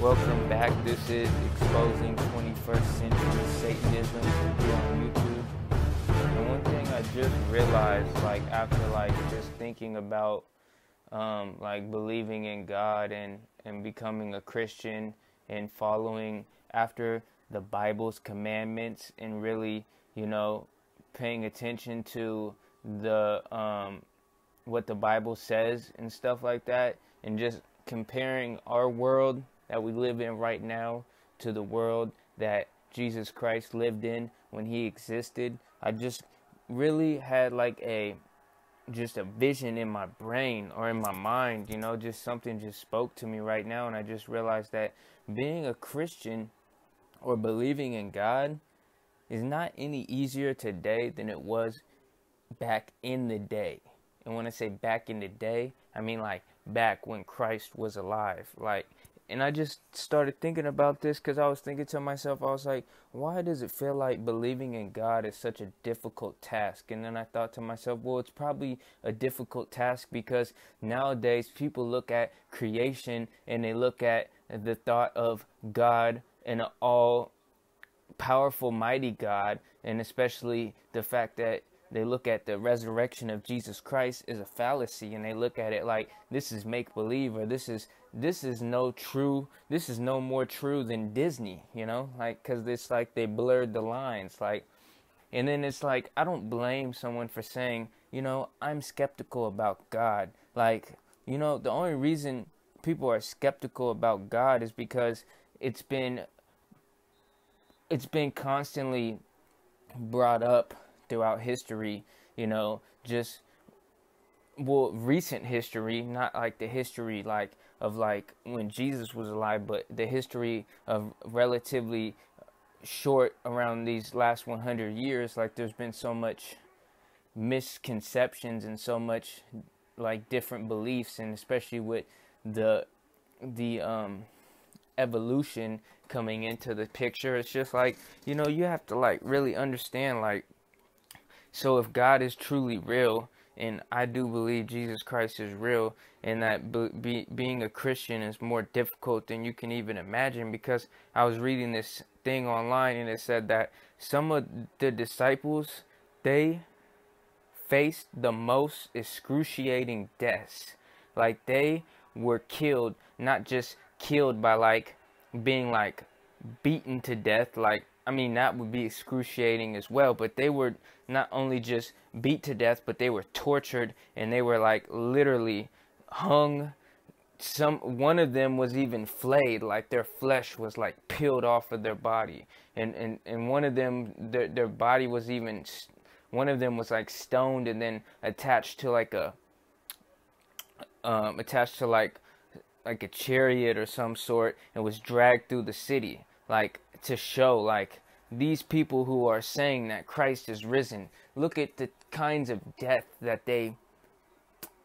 Welcome back. This is Exposing 21st Century Satanism here on YouTube. And one thing I just realized, like after like just thinking about um, like believing in God and and becoming a Christian and following after the Bible's commandments and really, you know, paying attention to the um, what the Bible says and stuff like that, and just comparing our world that we live in right now to the world that Jesus Christ lived in when he existed. I just really had like a just a vision in my brain or in my mind, you know, just something just spoke to me right now and I just realized that being a Christian or believing in God is not any easier today than it was back in the day. And when I say back in the day, I mean like back when Christ was alive. Like and I just started thinking about this because I was thinking to myself, I was like, why does it feel like believing in God is such a difficult task? And then I thought to myself, well, it's probably a difficult task because nowadays people look at creation and they look at the thought of God and an all powerful, mighty God, and especially the fact that they look at the resurrection of Jesus Christ as a fallacy and they look at it like this is make believe or this is this is no true this is no more true than Disney, you know? Like cuz it's like they blurred the lines like and then it's like I don't blame someone for saying, you know, I'm skeptical about God. Like, you know, the only reason people are skeptical about God is because it's been it's been constantly brought up throughout history, you know, just well, recent history, not like the history like of like when Jesus was alive, but the history of relatively short around these last 100 years like there's been so much misconceptions and so much like different beliefs and especially with the the um evolution coming into the picture it's just like you know you have to like really understand like so if God is truly real, and I do believe Jesus Christ is real, and that be, being a Christian is more difficult than you can even imagine, because I was reading this thing online and it said that some of the disciples they faced the most excruciating deaths. Like they were killed, not just killed by like being like beaten to death, like I mean, that would be excruciating as well. But they were not only just beat to death, but they were tortured and they were like literally hung. Some one of them was even flayed, like their flesh was like peeled off of their body, and and and one of them, their their body was even, one of them was like stoned and then attached to like a, um, attached to like like a chariot or some sort and was dragged through the city like to show like these people who are saying that Christ is risen look at the kinds of death that they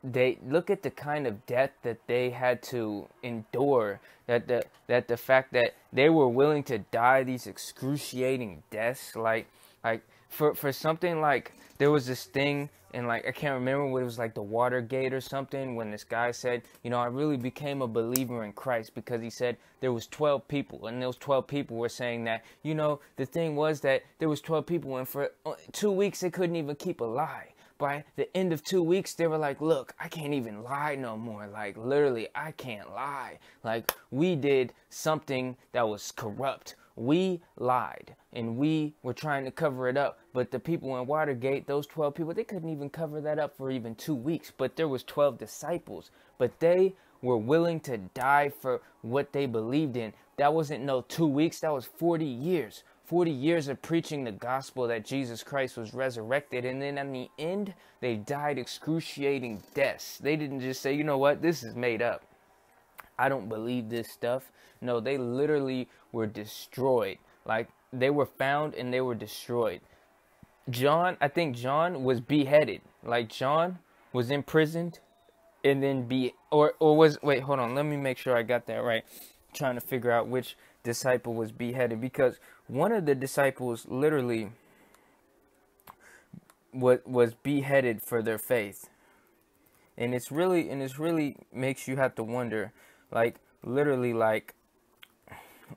they look at the kind of death that they had to endure that the that the fact that they were willing to die these excruciating deaths like like for for something like there was this thing and like I can't remember what it was like the Watergate or something when this guy said, you know, I really became a believer in Christ because he said there was 12 people and those 12 people were saying that, you know, the thing was that there was 12 people and for uh, 2 weeks they couldn't even keep a lie. By the end of 2 weeks they were like, look, I can't even lie no more. Like literally, I can't lie. Like we did something that was corrupt we lied and we were trying to cover it up but the people in watergate those 12 people they couldn't even cover that up for even two weeks but there was 12 disciples but they were willing to die for what they believed in. That wasn't no two weeks that was 40 years. 40 years of preaching the gospel that jesus christ was resurrected and then in the end they died excruciating deaths. They didn't just say you know what? This is made up I don't believe this stuff. No, they literally were destroyed. Like they were found and they were destroyed. John, I think John was beheaded. Like John was imprisoned and then be or or was wait, hold on. Let me make sure I got that right. I'm trying to figure out which disciple was beheaded because one of the disciples literally was was beheaded for their faith. And it's really and it's really makes you have to wonder like literally like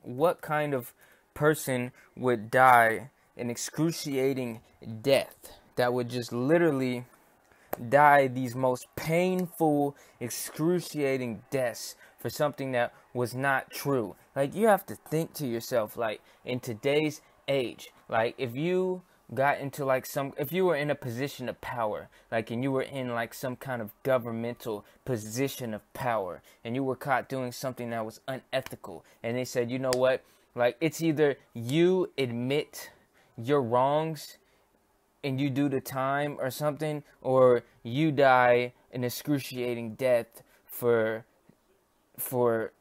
what kind of person would die an excruciating death that would just literally die these most painful, excruciating deaths for something that was not true. Like, you have to think to yourself, like, in today's age, like, if you got into like some if you were in a position of power like and you were in like some kind of governmental position of power and you were caught doing something that was unethical and they said you know what? Like it's either you admit your wrongs and you do the time or something, or you die an excruciating death for for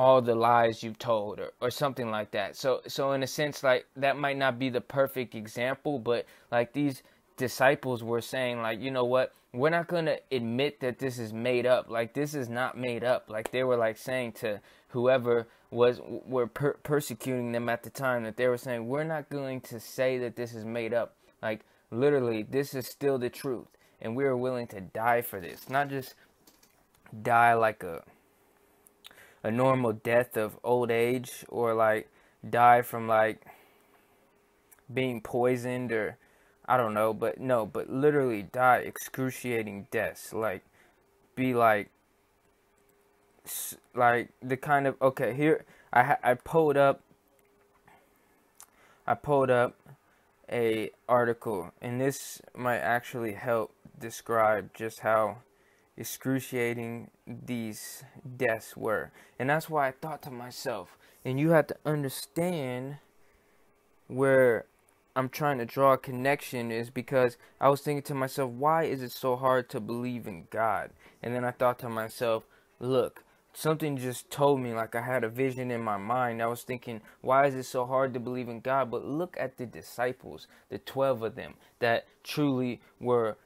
all the lies you've told or, or something like that. So so in a sense like that might not be the perfect example, but like these disciples were saying like, you know what? We're not going to admit that this is made up. Like this is not made up. Like they were like saying to whoever was were per- persecuting them at the time that they were saying we're not going to say that this is made up like literally this is still the truth and we are willing to die for this not just die like a a normal death of old age or like die from like being poisoned or I don't know but no but literally die excruciating deaths like be like like the kind of okay here I I pulled up I pulled up a article and this might actually help describe just how excruciating these deaths were and that's why I thought to myself and you have to understand where I'm trying to draw a connection is because I was thinking to myself why is it so hard to believe in God and then I thought to myself look something just told me like I had a vision in my mind. I was thinking, why is it so hard to believe in God? But look at the disciples, the 12 of them that truly were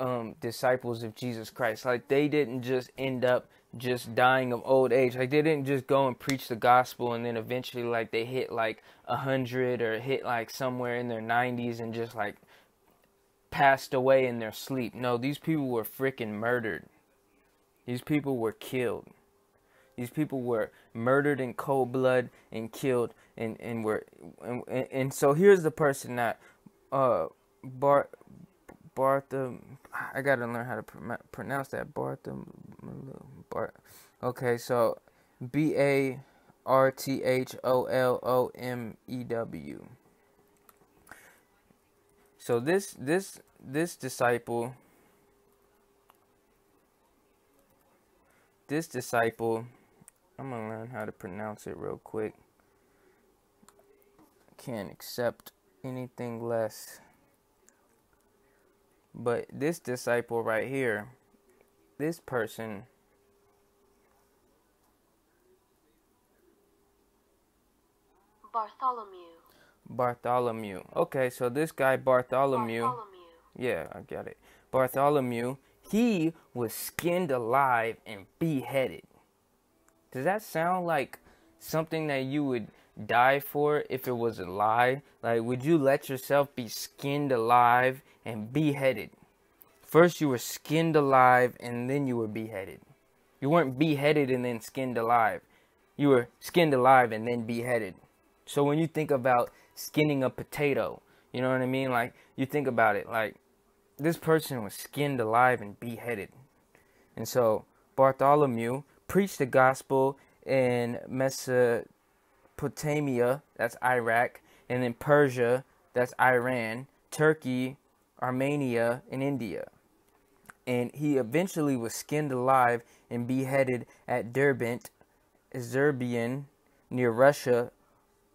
um, disciples of Jesus Christ. Like they didn't just end up just dying of old age. Like they didn't just go and preach the gospel and then eventually like they hit like a hundred or hit like somewhere in their 90s and just like passed away in their sleep. No, these people were freaking murdered. These people were killed. These people were murdered in cold blood and killed, and and were and, and so here's the person that uh Bart Barthom I gotta learn how to pr- pronounce that Barthom Bart. Okay, so B A R T H O L O M E W. So this this this disciple this disciple I'm gonna learn how to pronounce it real quick. Can't accept anything less. But this disciple right here, this person, Bartholomew. Bartholomew. Okay, so this guy Bartholomew. Bartholomew. Yeah, I got it. Bartholomew, he was skinned alive and beheaded. Does that sound like something that you would die for if it was a lie? Like, would you let yourself be skinned alive and beheaded? First, you were skinned alive and then you were beheaded. You weren't beheaded and then skinned alive. You were skinned alive and then beheaded. So, when you think about skinning a potato, you know what I mean? Like, you think about it like this person was skinned alive and beheaded. And so, Bartholomew preached the gospel in Mesopotamia, that's Iraq, and in Persia, that's Iran, Turkey, Armenia, and India. And he eventually was skinned alive and beheaded at Derbent, Azerbaijan, near Russia,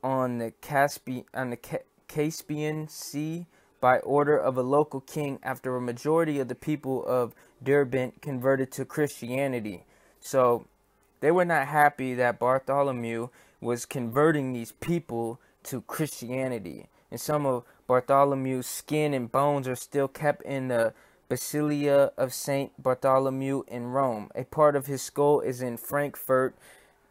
on the Caspian, on the Caspian Sea by order of a local king after a majority of the people of Derbent converted to Christianity. So they were not happy that Bartholomew was converting these people to Christianity. And some of Bartholomew's skin and bones are still kept in the Basilica of St. Bartholomew in Rome. A part of his skull is in Frankfurt,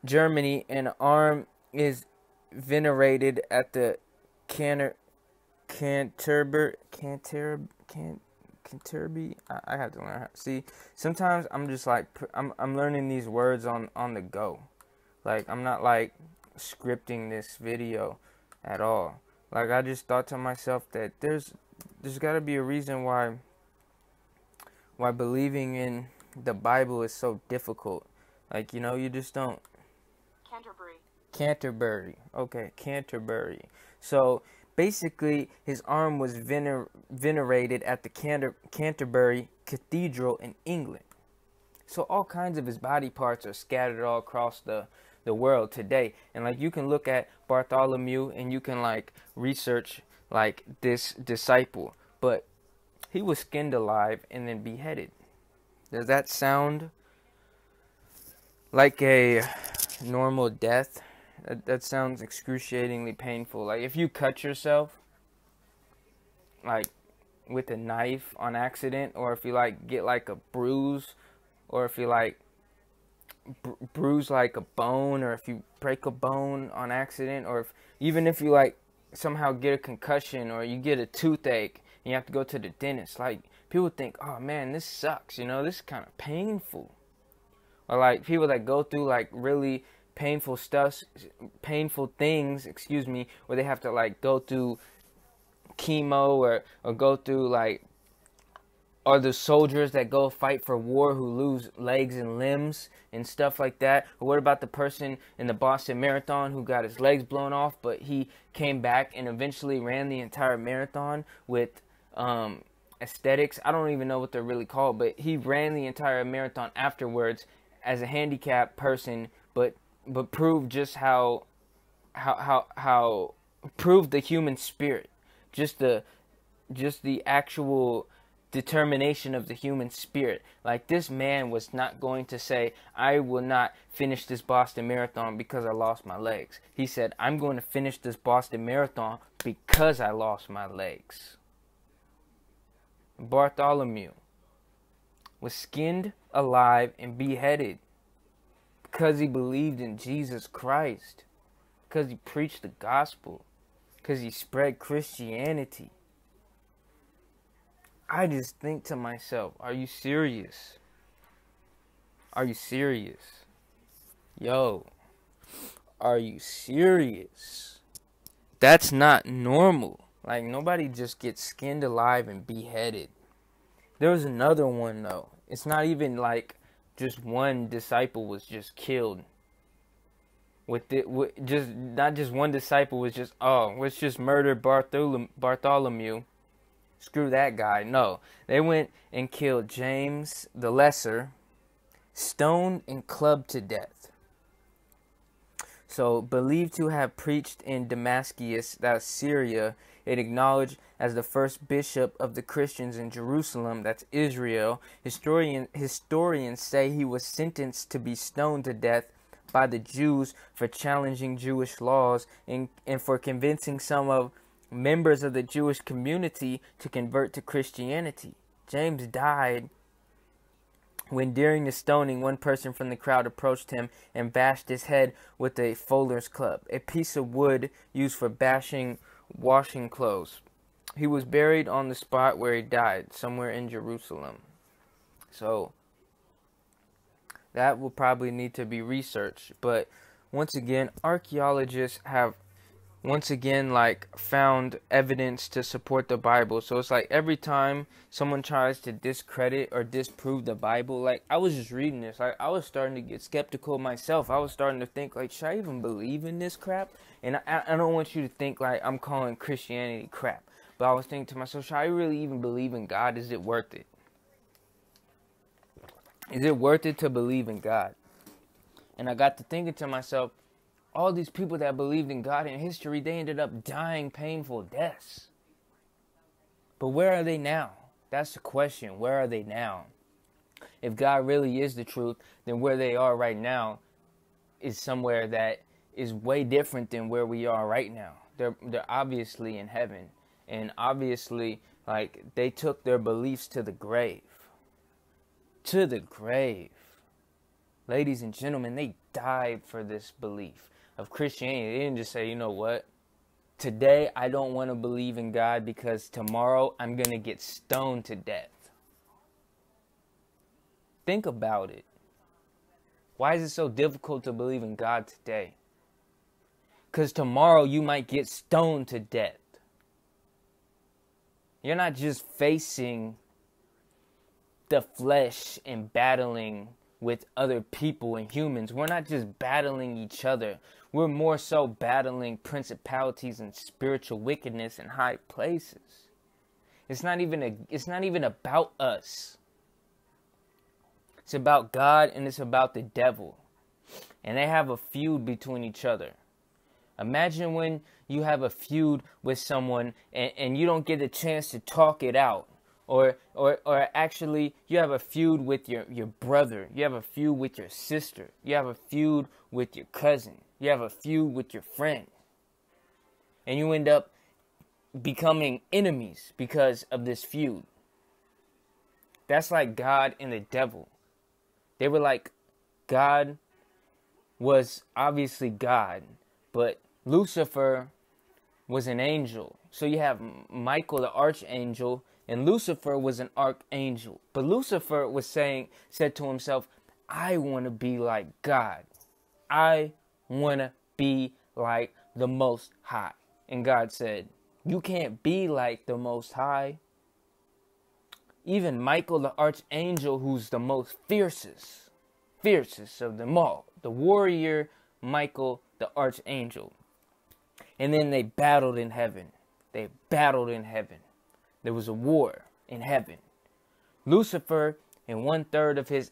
Germany, and an arm is venerated at the Canter Canterbury Canter Can Canterbury. I, I have to learn how. See, sometimes I'm just like I'm I'm learning these words on on the go. Like I'm not like scripting this video at all. Like I just thought to myself that there's there's got to be a reason why why believing in the Bible is so difficult. Like, you know, you just don't Canterbury. Canterbury. Okay, Canterbury. So, basically his arm was vener- venerated at the Canter- Canterbury Cathedral in England. So all kinds of his body parts are scattered all across the the world today. And like you can look at Bartholomew and you can like research like this disciple, but he was skinned alive and then beheaded. Does that sound like a normal death? That, that sounds excruciatingly painful. Like if you cut yourself, like with a knife on accident, or if you like get like a bruise, or if you like bru- bruise like a bone, or if you break a bone on accident, or if even if you like somehow get a concussion or you get a toothache and you have to go to the dentist, like people think, oh man, this sucks. You know, this is kind of painful. Or like people that go through like really painful stuff, painful things, excuse me, where they have to like go through chemo or, or go through like are the soldiers that go fight for war who lose legs and limbs and stuff like that? Or what about the person in the Boston Marathon who got his legs blown off, but he came back and eventually ran the entire marathon with um, aesthetics? I don't even know what they're really called, but he ran the entire marathon afterwards as a handicapped person, but but proved just how how how how proved the human spirit, just the just the actual determination of the human spirit. Like this man was not going to say, I will not finish this Boston Marathon because I lost my legs. He said, I'm going to finish this Boston Marathon because I lost my legs. Bartholomew was skinned alive and beheaded because he believed in Jesus Christ, because he preached the gospel, because he spread Christianity. I just think to myself, are you serious? Are you serious? Yo, are you serious? That's not normal. Like, nobody just gets skinned alive and beheaded. There was another one, though. It's not even like just one disciple was just killed. With it, with just not just one disciple was just oh, let's just murder Bartholomew. Bartholomew screw that guy. No, they went and killed James the Lesser, stoned and clubbed to death. So, believed to have preached in Damascus, that's Syria, and acknowledged as the first bishop of the Christians in Jerusalem, that's Israel. Historian, historians say he was sentenced to be stoned to death by the Jews for challenging Jewish laws and, and for convincing some of members of the Jewish community to convert to Christianity. James died when during the stoning one person from the crowd approached him and bashed his head with a fuller's club, a piece of wood used for bashing washing clothes. He was buried on the spot where he died, somewhere in Jerusalem. So that will probably need to be researched, but once again, archaeologists have once again like found evidence to support the bible. So it's like every time someone tries to discredit or disprove the bible like i was just reading this. Like i was starting to get skeptical myself. I was starting to think like should i even believe in this crap? And i, I don't want you to think like i'm calling christianity crap. But i was thinking to myself should i really even believe in god? Is it worth it? Is it worth it to believe in god? And i got to thinking to myself all these people that believed in God in history, they ended up dying painful deaths. But where are they now? That's the question. Where are they now? If God really is the truth, then where they are right now is somewhere that is way different than where we are right now. They're they're obviously in heaven. And obviously like they took their beliefs to the grave. To the grave. Ladies and gentlemen, they died for this belief of Christianity. They didn't just say, you know what? Today I don't want to believe in God because tomorrow I'm going to get stoned to death. Think about it. Why is it so difficult to believe in God today? Because tomorrow you might get stoned to death. You're not just facing the flesh and battling with other people and humans. We're not just battling each other. We're more so battling principalities and spiritual wickedness in high places. It's not even a it's not even about us. It's about God and it's about the devil. And they have a feud between each other. Imagine when you have a feud with someone and, and you don't get a chance to talk it out. Or, or, or actually, you have a feud with your, your brother. You have a feud with your sister. You have a feud with your cousin. You have a feud with your friend. And you end up becoming enemies because of this feud. That's like God and the devil. They were like, God was obviously God, but Lucifer was an angel. So you have Michael the archangel, and Lucifer was an archangel. But Lucifer was saying, said to himself, I want to be like God. I want to be like the Most High. And God said, You can't be like the Most High. Even Michael the archangel, who's the most fiercest, fiercest of them all, the warrior Michael the archangel. And then they battled in heaven. They battled in heaven. There was a war in heaven. Lucifer and one third of his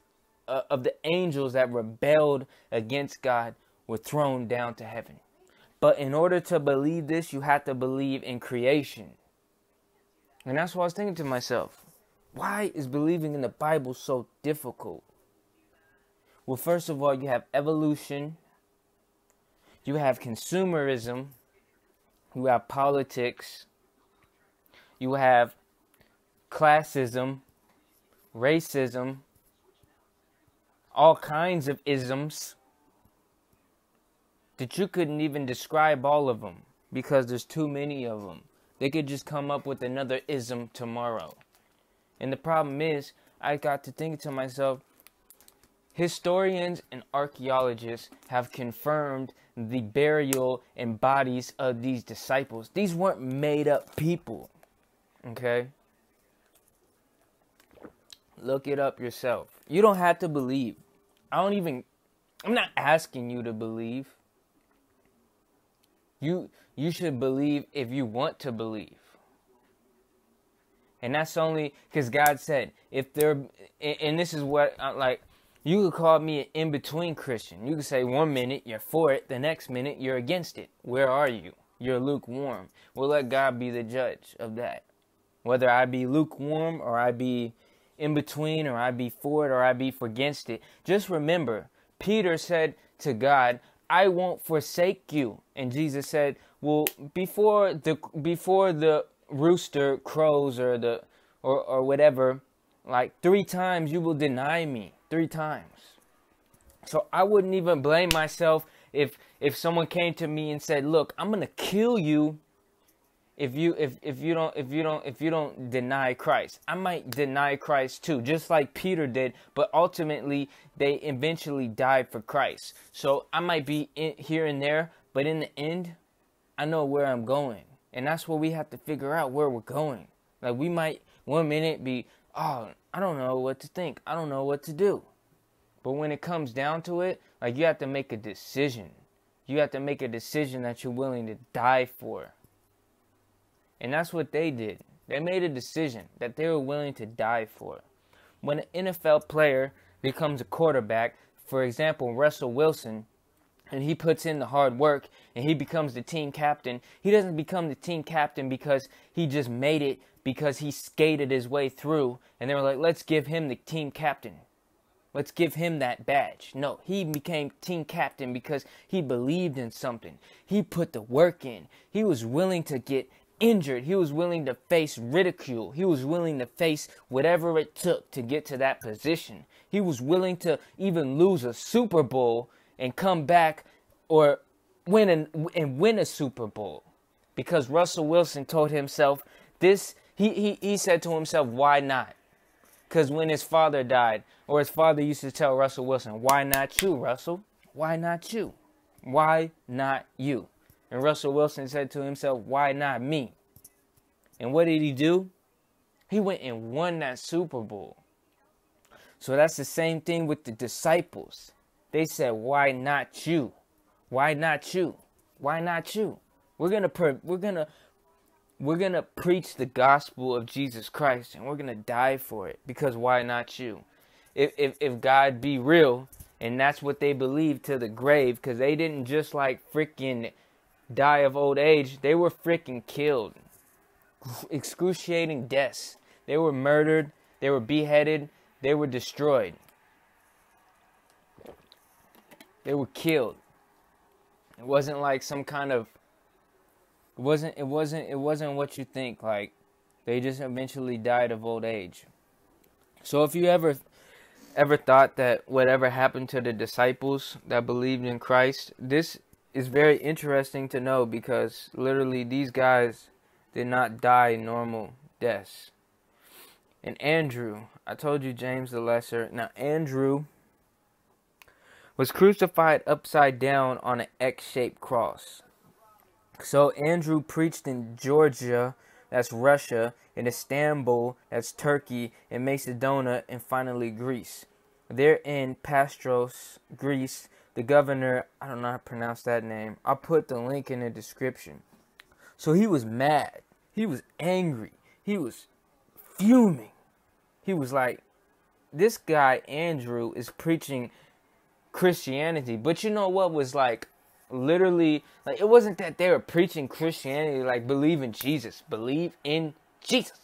uh, of the angels that rebelled against God were thrown down to heaven. But in order to believe this, you have to believe in creation. And that's what I was thinking to myself. Why is believing in the Bible so difficult? Well, first of all, you have evolution, you have consumerism, you have politics, you have classism, racism, all kinds of isms that you couldn't even describe all of them because there's too many of them. They could just come up with another ism tomorrow. And the problem is, I got to thinking to myself, Historians and archaeologists have confirmed the burial and bodies of these disciples. These weren't made up people. Okay? Look it up yourself. You don't have to believe. I don't even I'm not asking you to believe. You you should believe if you want to believe. And that's only cuz God said if there and this is what uh, like you could call me an in between Christian. You could say one minute you're for it, the next minute you're against it. Where are you? You're lukewarm. We'll let God be the judge of that. Whether I be lukewarm or I be in between or I be for it or I be for against it. Just remember, Peter said to God, I won't forsake you. And Jesus said, Well, before the before the rooster crows or the or, or whatever, like three times you will deny me three times. So I wouldn't even blame myself if if someone came to me and said, "Look, I'm going to kill you if you if if you don't if you don't if you don't deny Christ." I might deny Christ too, just like Peter did, but ultimately they eventually died for Christ. So I might be in, here and there, but in the end, I know where I'm going. And that's what we have to figure out where we're going. Like we might one minute be, "Oh, I don't know what to think. I don't know what to do. But when it comes down to it, like you have to make a decision. You have to make a decision that you're willing to die for. And that's what they did. They made a decision that they were willing to die for. When an NFL player becomes a quarterback, for example, Russell Wilson, and he puts in the hard work and he becomes the team captain, he doesn't become the team captain because he just made it because he skated his way through and they were like, let's give him the team captain. Let's give him that badge. No, he became team captain because he believed in something. He put the work in. He was willing to get injured. He was willing to face ridicule. He was willing to face whatever it took to get to that position. He was willing to even lose a Super Bowl and come back or win an, and win a Super Bowl. Because Russell Wilson told himself this he, he, he said to himself, why not? Because when his father died, or his father used to tell Russell Wilson, why not you, Russell? Why not you? Why not you? And Russell Wilson said to himself, Why not me? And what did he do? He went and won that Super Bowl. So that's the same thing with the disciples. They said, "Why not you? Why not you? Why not you?" We're going to we're to we're to preach the gospel of Jesus Christ and we're to die for it because why not you? If if if God be real and that's what they believed to the grave cuz they didn't just like freaking die of old age, they were freaking killed. Excruciating deaths. They were murdered, they were beheaded, they were destroyed. They were killed. It wasn't like some kind of it wasn't it wasn't it wasn't what you think like they just eventually died of old age. So if you ever ever thought that whatever happened to the disciples that believed in Christ, this is very interesting to know because literally these guys did not die normal deaths. And Andrew, I told you James the Lesser. Now, Andrew was crucified upside down on an X shaped cross. So, Andrew preached in Georgia, that's Russia, in Istanbul, that's Turkey, in Macedonia, and finally Greece. There in Patras, Greece, the governor, I don't know how to pronounce that name. I'll put the link in the description. So he was mad. He was angry. He was fuming. He was like, this guy, Andrew, is preaching Christianity. But you know what was like literally like it wasn't that they were preaching Christianity like believe in Jesus. Believe in Jesus.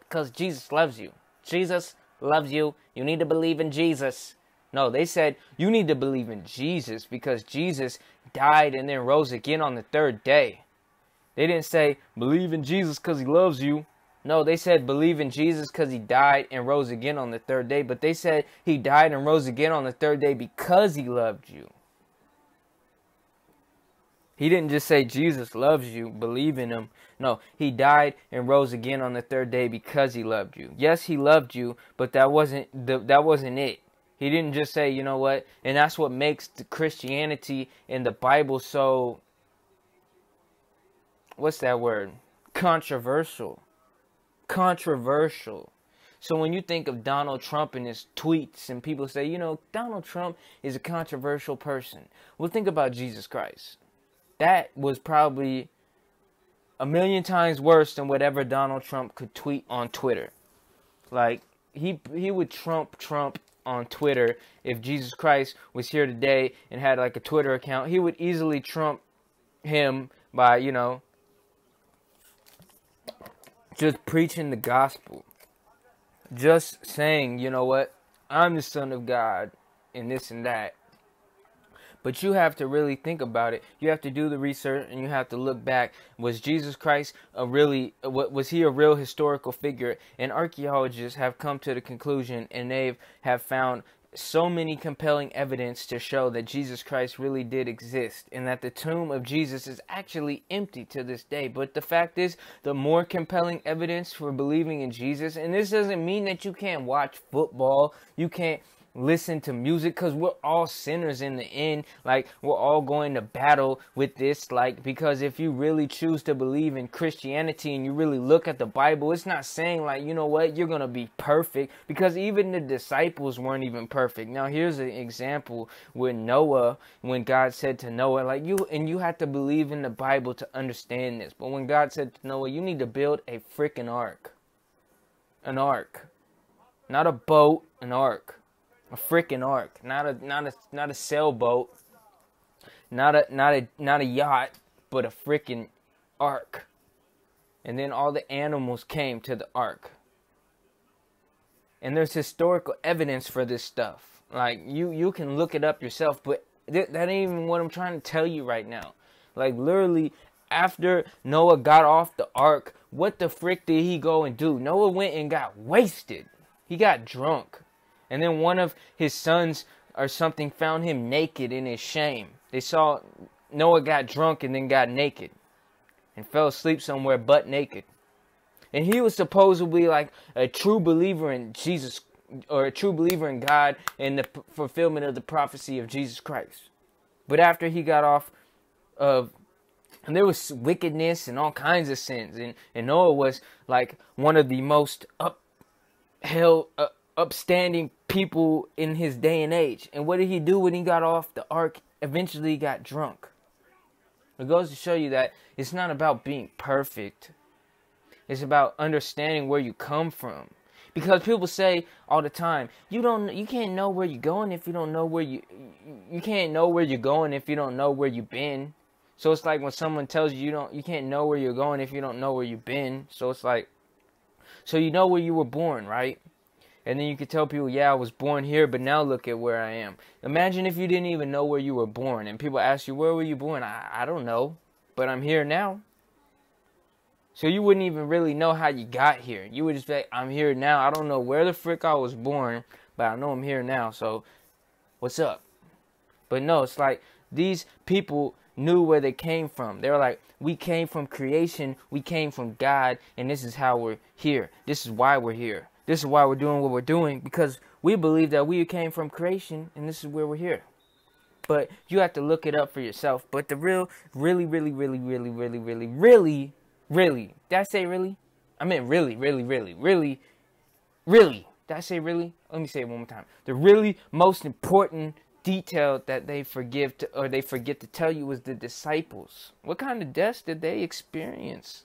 Because Jesus loves you. Jesus loves you. You need to believe in Jesus. No, they said you need to believe in Jesus because Jesus died and then rose again on the third day. They didn't say believe in Jesus because he loves you. No, they said believe in Jesus because he died and rose again on the third day. But they said he died and rose again on the third day because he loved you. He didn't just say Jesus loves you, believe in him. No, he died and rose again on the third day because he loved you. Yes, he loved you, but that wasn't the, that wasn't it. He didn't just say, you know what? And that's what makes the Christianity in the Bible so what's that word? Controversial controversial. So when you think of Donald Trump and his tweets, and people say, you know, Donald Trump is a controversial person. Well, think about Jesus Christ. That was probably a million times worse than whatever Donald Trump could tweet on Twitter. Like he he would trump Trump on Twitter if Jesus Christ was here today and had like a Twitter account. He would easily trump him by, you know, just preaching the gospel, just saying, you know what, I'm the Son of God, and this and that. But you have to really think about it. You have to do the research and you have to look back. Was Jesus Christ a really was he a real historical figure? And archaeologists have come to the conclusion and they have have found so many compelling evidence to show that Jesus Christ really did exist and that the tomb of Jesus is actually empty to this day. But the fact is, the more compelling evidence for believing in Jesus, and this doesn't mean that you can't watch football, you can't listen to music because we're all sinners in the end. Like, we're all going to battle with this. Like, because if you really choose to believe in Christianity and you really look at the Bible, it's not saying, like, you know what, you're going to be perfect because even the disciples weren't even perfect. Now, here's an example with Noah when God said to Noah, like, you, and you have to believe in the Bible to understand this. But when God said to Noah, you need to build a freaking ark. An ark. Not a boat, an ark a freaking ark, not a not a not a sailboat, not a not a not a yacht, but a freaking ark. And then all the animals came to the ark. And there's historical evidence for this stuff. Like you you can look it up yourself, but th- that ain't even what I'm trying to tell you right now. Like literally after Noah got off the ark, what the frick did he go and do? Noah went and got wasted. He got drunk. And then one of his sons or something found him naked in his shame. They saw Noah got drunk and then got naked and fell asleep somewhere butt naked. And he was supposedly like a true believer in Jesus or a true believer in God and the fulfillment of the prophecy of Jesus Christ. But after he got off of and there was wickedness and all kinds of sins and, and noah was like one of the most up held uh, upstanding people in his day and age. And what did he do when he got off the ark? Eventually got drunk. It goes to show you that it's not about being perfect. It's about understanding where you come from. Because people say all the time you don't you can't know where you're going if you don't know where you you can't know where you're going if you don't know where you've been. So it's like when someone tells you you don't you can't know where you're going if you don't know where you've been. So it's like so you know where you were born, right? And then you could tell people, yeah, I was born here, but now look at where I am. Imagine if you didn't even know where you were born and people ask you, where were you born? I, I don't know, but I'm here now. So you wouldn't even really know how you got here. You would just be like, I'm here now. I don't know where the frick I was born, but I know I'm here now. So what's up? But no, it's like these people knew where they came from. They were like, we came from creation, we came from God, and this is how we're here. This is why we're here. This is why we're doing what we're doing because we believe that we came from creation and this is where we're here. But you have to look it up for yourself. But the real, really, really, really, really, really, really, really, really, did I say really? I meant really, really, really, really, really. Did I say really? Let me say it one more time. The really most important detail that they forgive to, or they forget to tell you was the disciples. What kind of deaths did they experience?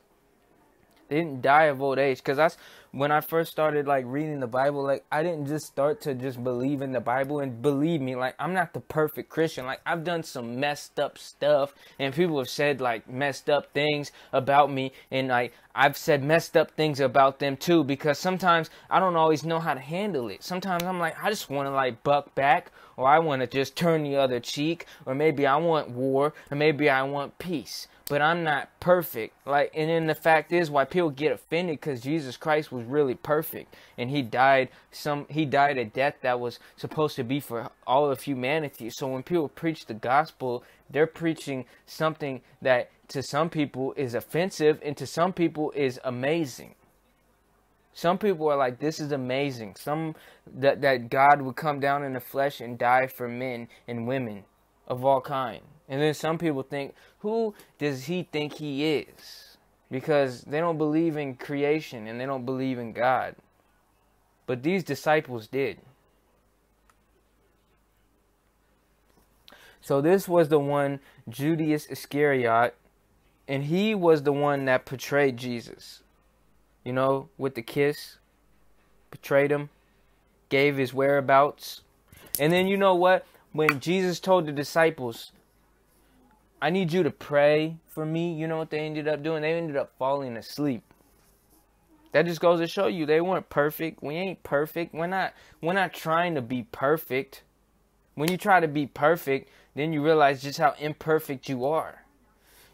They didn't die of old age because that's when I first started like reading the Bible. Like I didn't just start to just believe in the Bible and believe me, like I'm not the perfect Christian. Like I've done some messed up stuff, and people have said like messed up things about me, and like I've said messed up things about them too because sometimes I don't always know how to handle it. Sometimes I'm like I just want to like buck back or I want to just turn the other cheek, or maybe I want war, or maybe I want peace. But I'm not perfect. Like, and then the fact is, why people get offended because Jesus Christ was really perfect, and he died some. He died a death that was supposed to be for all of humanity. So when people preach the gospel, they're preaching something that to some people is offensive, and to some people is amazing. Some people are like, this is amazing. Some that that God would come down in the flesh and die for men and women of all kind. And then some people think, who does he think he is? Because they don't believe in creation and they don't believe in God. But these disciples did. So this was the one, Judas Iscariot, and he was the one that portrayed Jesus you know, with the kiss, betrayed him, gave his whereabouts. And then you know what? When Jesus told the disciples, I need you to pray for me, you know what they ended up doing? They ended up falling asleep. That just goes to show you they weren't perfect. We ain't perfect. We're not we're not trying to be perfect. When you try to be perfect, then you realize just how imperfect you are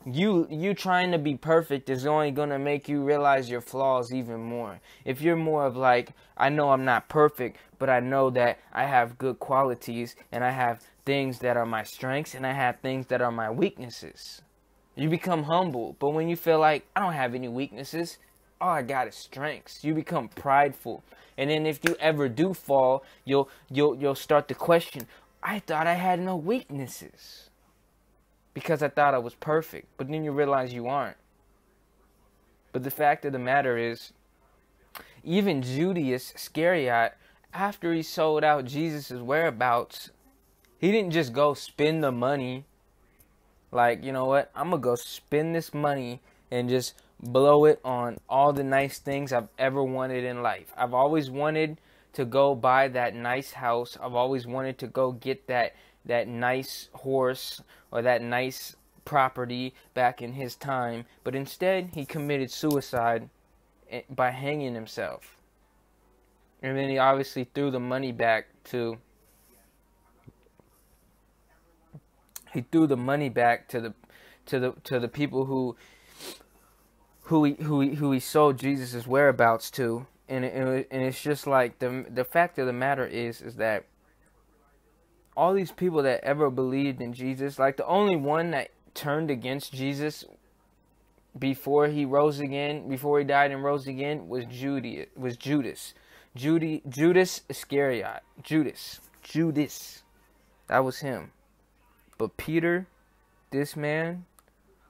you you trying to be perfect is only going to make you realize your flaws even more if you're more of like i know i'm not perfect but i know that i have good qualities and i have things that are my strengths and i have things that are my weaknesses you become humble but when you feel like i don't have any weaknesses all i got is strengths you become prideful and then if you ever do fall you'll you'll you'll start to question i thought i had no weaknesses because I thought I was perfect. But then you realize you aren't. But the fact of the matter is, even Judas Iscariot, after he sold out Jesus' whereabouts, he didn't just go spend the money. Like, you know what? I'm going to go spend this money and just blow it on all the nice things I've ever wanted in life. I've always wanted to go buy that nice house. I've always wanted to go get that that nice horse or that nice property back in his time, but instead he committed suicide eh, by hanging himself. And then he obviously threw the money back to he threw the money back to the to the to the people who who he who he, who he sold Jesus' whereabouts to. And it, and it's just like the the fact of the matter is is that all these people that ever believed in Jesus, like the only one that turned against Jesus before he rose again, before he died and rose again, was Judy, was Judas, Judy, Judas Iscariot, Judas, Judas, that was him. But Peter, this man,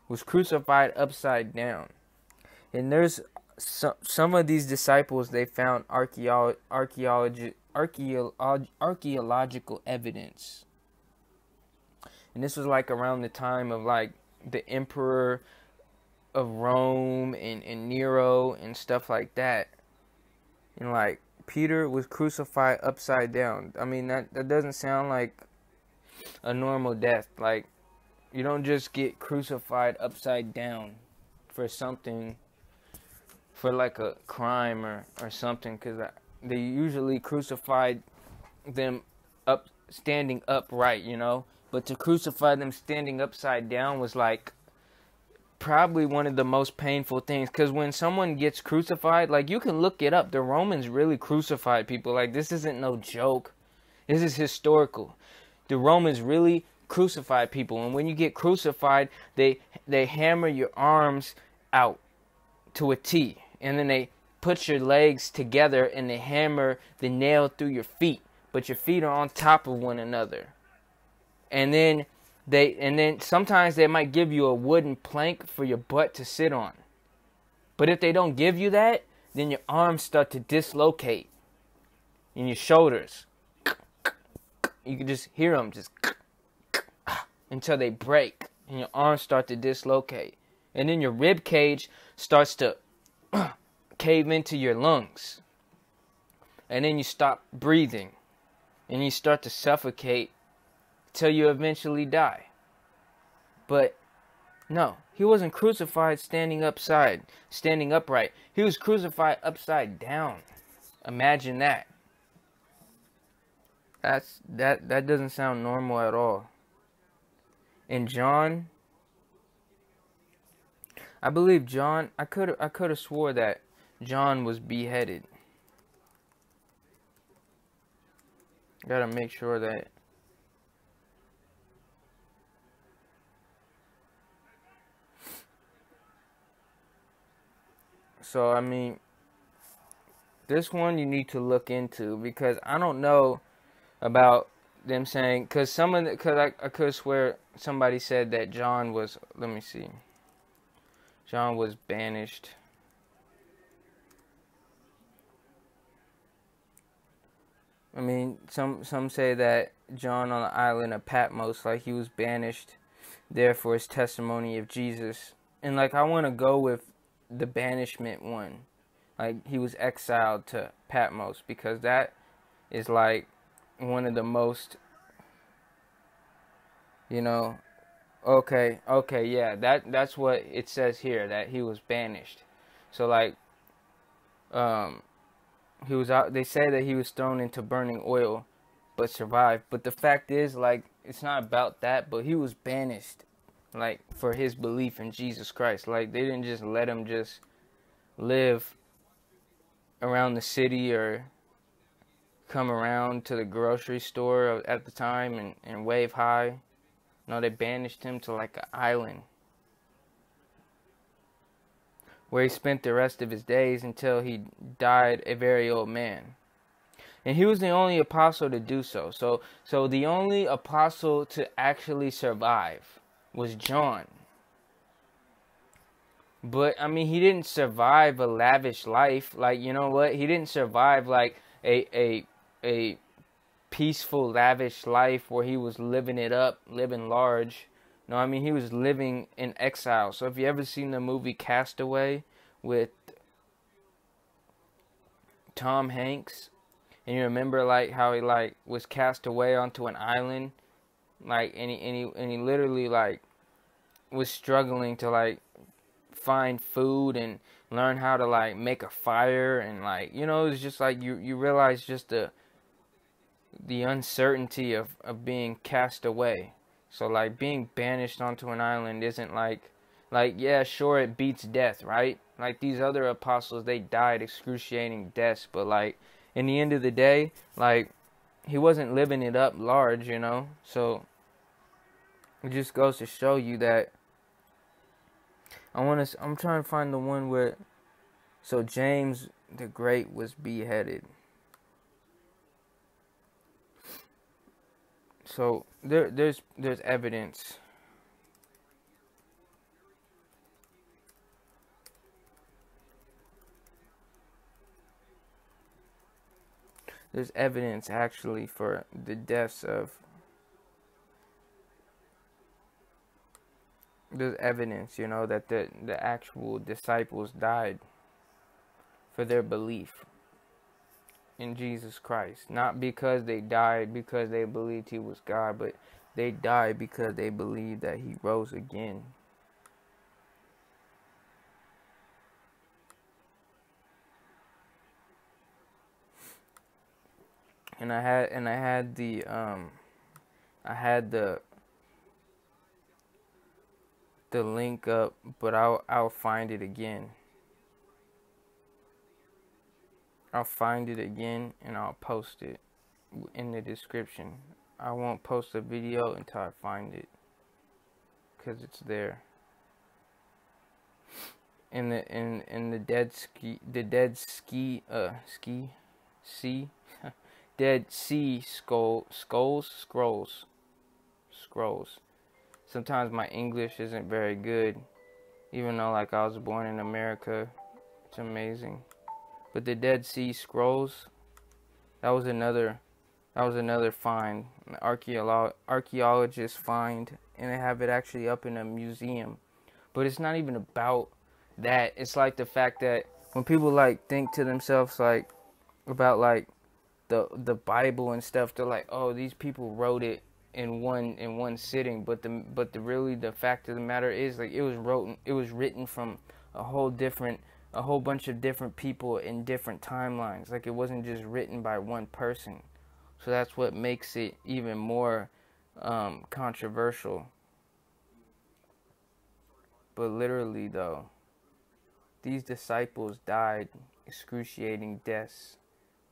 was crucified upside down. And there's some some of these disciples they found archaeology archaeology archaeological evidence. And this was like around the time of like the emperor of Rome and, and Nero and stuff like that. And like Peter was crucified upside down. I mean that that doesn't sound like a normal death. Like you don't just get crucified upside down for something for like a crime or or something cuz they usually crucified them up standing upright, you know? But to crucify them standing upside down was like probably one of the most painful things because when someone gets crucified, like you can look it up, the Romans really crucified people. Like this isn't no joke. This is historical. The Romans really crucified people, and when you get crucified, they they hammer your arms out to a T, and then they put your legs together and they hammer the nail through your feet, but your feet are on top of one another. And then they and then sometimes they might give you a wooden plank for your butt to sit on. But if they don't give you that, then your arms start to dislocate in your shoulders. You can just hear them just until they break and your arms start to dislocate. And then your rib cage starts to cave into your lungs. And then you stop breathing and you start to suffocate till you eventually die. But no, he wasn't crucified standing upside, standing upright. He was crucified upside down. Imagine that. That's that that doesn't sound normal at all. And John I believe John I could I could have swore that John was beheaded. Gotta make sure that So I mean, this one you need to look into because I don't know about them saying because some of because I, I could swear somebody said that John was let me see. John was banished. I mean some some say that John on the island of Patmos like he was banished there for his testimony of Jesus. And like I want to go with the banishment one. Like he was exiled to Patmos because that is like one of the most you know okay okay yeah that that's what it says here that he was banished so like um he was out they say that he was thrown into burning oil but survived but the fact is like it's not about that but he was banished like for his belief in Jesus Christ. Like they didn't just let him just live around the city or come around to the grocery store at the time and, and wave high. No, they banished him to like an island where he spent the rest of his days until he died a very old man. And he was the only apostle to do so. So so the only apostle to actually survive was John. But I mean, he didn't survive a lavish life. Like you know what? He didn't survive like a a a peaceful, lavish life where he was living it up, living large. No, I mean he was living in exile. So if you ever seen the movie Castaway with Tom Hanks, and you remember like how he like was cast away onto an island like and he, and he and he literally like was struggling to like find food and learn how to like make a fire and like you know it's just like you you realize just the the uncertainty of of being cast away so like being banished onto an island isn't like like yeah sure it beats death right like these other apostles they died excruciating deaths but like in the end of the day like he wasn't living it up large you know so it just goes to show you that I want to. I'm trying to find the one where. So James the Great was beheaded. So there, there's there's evidence. There's evidence actually for the deaths of. There's evidence, you know, that the the actual disciples died for their belief in Jesus Christ. Not because they died because they believed he was God, but they died because they believed that he rose again. And I had and I had the um I had the the link up, but I'll I'll find it again. I'll find it again and I'll post it in the description. I won't post a video until I find it because it's there. In the in in the dead ski the dead ski uh ski sea dead sea skull skulls scrolls scrolls. Sometimes my English isn't very good, even though like I was born in America. It's amazing. But the Dead Sea Scrolls, that was another that was another find. An archaeologists find and they have it actually up in a museum. But it's not even about that. It's like the fact that when people like think to themselves like about like the the Bible and stuff, they're like, oh, these people wrote it in one in one sitting. But the but the really the fact of the matter is like it was wrote it was written from a whole different a whole bunch of different people in different timelines. Like it wasn't just written by one person. So that's what makes it even more um, controversial. But literally, though, these disciples died excruciating deaths.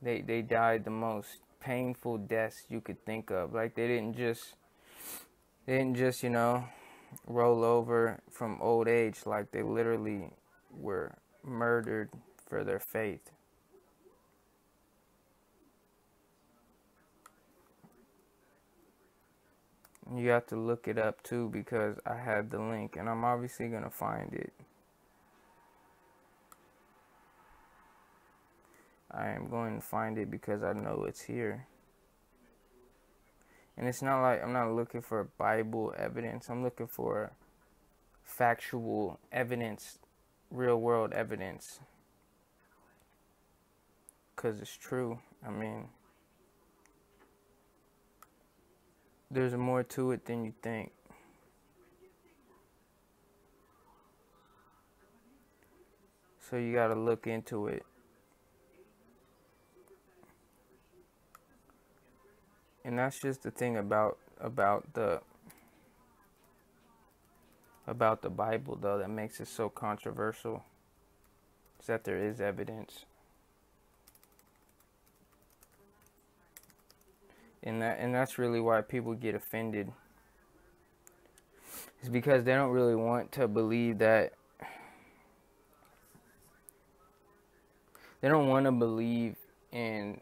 They they died the most painful deaths you could think of. Like they didn't just they didn't just you know roll over from old age. Like they literally were murdered for their faith. You have to look it up too because I had the link and I'm obviously going to find it. I am going to find it because I know it's here. And it's not like I'm not looking for Bible evidence. I'm looking for factual evidence real world evidence because it's true. I mean, there's more to it than you think. So you got to look into it. And that's just the thing about about the about the Bible, though, that makes it so controversial is that there is evidence. And that and that's really why people get offended. It's because they don't really want to believe that they don't want to believe in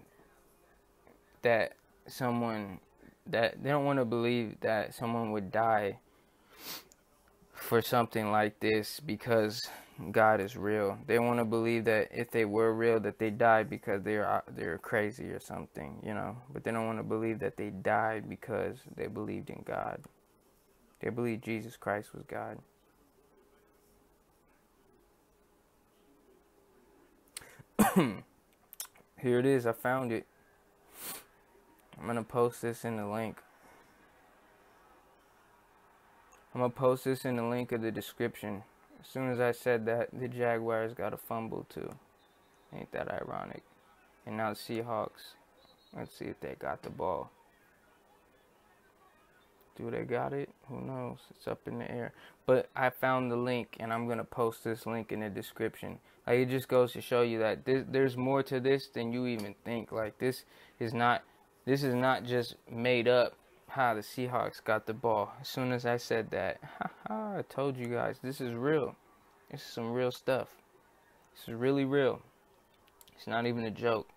that someone that they don't want to believe that someone would die for something like this because God is real. They want to believe that if they were real, that they died because they're uh, they're crazy or something, you know. But they don't want to believe that they died because they believed in God. They believed Jesus Christ was God. Here it is. I found it. I'm gonna post this in the link. I'm gonna post this in the link of the description. As soon as I said that, the Jaguars got a fumble too. Ain't that ironic? And now the Seahawks. Let's see if they got the ball. Do they got it? Who knows? It's up in the air. But I found the link, and I'm gonna post this link in the description. Like it just goes to show you that this, there's more to this than you even think. Like this is not, this is not just made up how the Seahawks got the ball. As soon as I said that, I told you guys this is real. This is some real stuff. This is really real. It's not even a joke.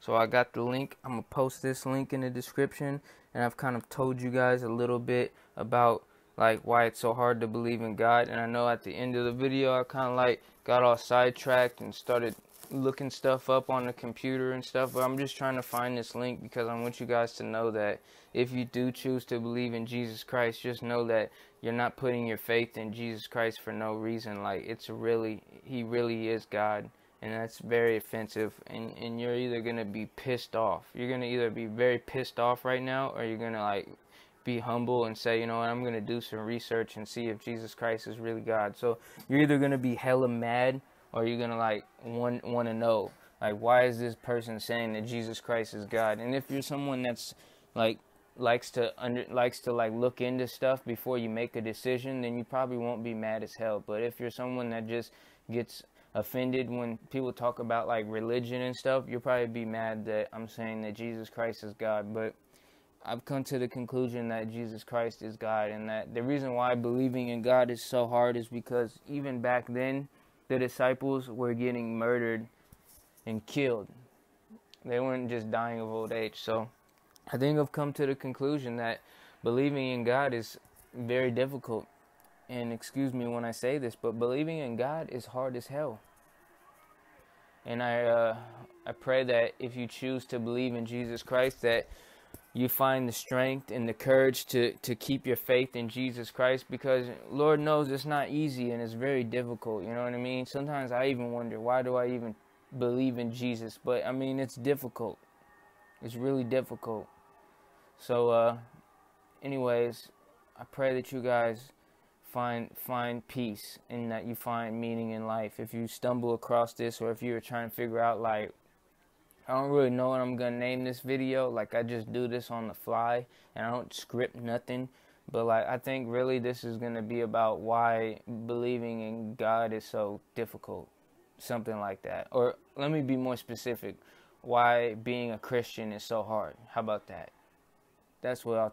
So I got the link. I'm gonna post this link in the description, and I've kind of told you guys a little bit about like why it's so hard to believe in God. And I know at the end of the video, I kind of like got all sidetracked and started looking stuff up on the computer and stuff, but I'm just trying to find this link because I want you guys to know that if you do choose to believe in Jesus Christ, just know that you're not putting your faith in Jesus Christ for no reason. Like it's really he really is God and that's very offensive and and you're either going to be pissed off. You're going to either be very pissed off right now or you're going to like be humble and say, you know what, I'm going to do some research and see if Jesus Christ is really God. So you're either going to be hella mad or you're going to like want want to know like why is this person saying that Jesus Christ is God? And if you're someone that's like likes to under likes to like look into stuff before you make a decision, then you probably won't be mad as hell. But if you're someone that just gets offended when people talk about like religion and stuff, you'll probably be mad that I'm saying that Jesus Christ is God. But I've come to the conclusion that Jesus Christ is God, and that the reason why believing in God is so hard is because even back then, the disciples were getting murdered and killed. They weren't just dying of old age. So I think I've come to the conclusion that believing in God is very difficult. And excuse me when I say this, but believing in God is hard as hell. And I, uh, I pray that if you choose to believe in Jesus Christ, that you find the strength and the courage to, to keep your faith in Jesus Christ because Lord knows it's not easy and it's very difficult. You know what I mean? Sometimes I even wonder, why do I even believe in Jesus? But I mean, it's difficult. It's really difficult. So, uh, anyways, I pray that you guys find find peace and that you find meaning in life. If you stumble across this or if you're trying to figure out like I don't really know what I'm gonna name this video. Like I just do this on the fly and I don't script nothing. But like I think really this is gonna be about why believing in God is so difficult. Something like that. Or let me be more specific. Why being a Christian is so hard. How about that? That's what I'll